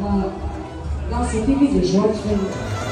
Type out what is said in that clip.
嗯，当时特别的热，真的。